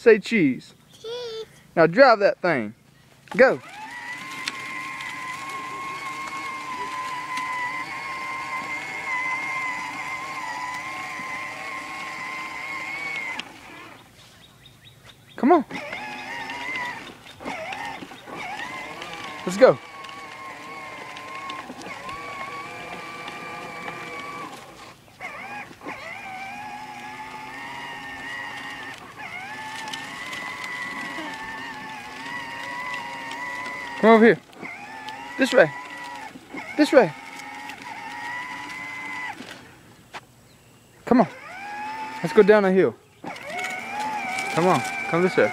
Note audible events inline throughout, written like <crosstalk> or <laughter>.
Say cheese. Cheese. Now drive that thing. Go. Come on. Let's go. Come over here. This way. This way. Come on. Let's go down a hill. Come on. Come this way.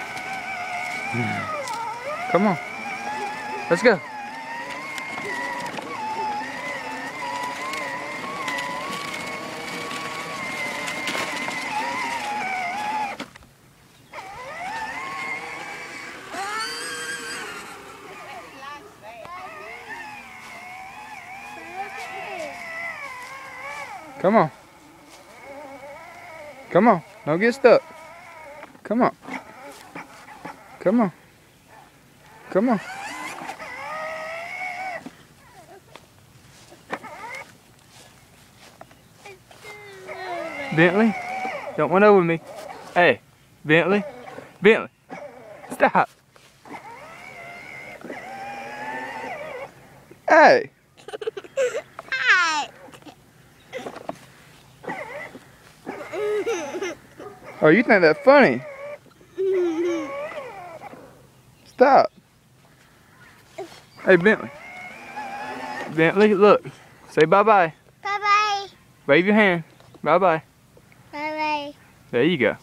Come on. Let's go. Come on. Come on. Don't get stuck. Come on. Come on. Come on. Bentley, don't run over me. Hey, Bentley, Bentley, stop. Hey. <laughs> oh, you think that's funny? Stop. Hey, Bentley. Bentley, look. Say bye-bye. Bye bye. Wave your hand. Bye-bye. Bye bye. There you go.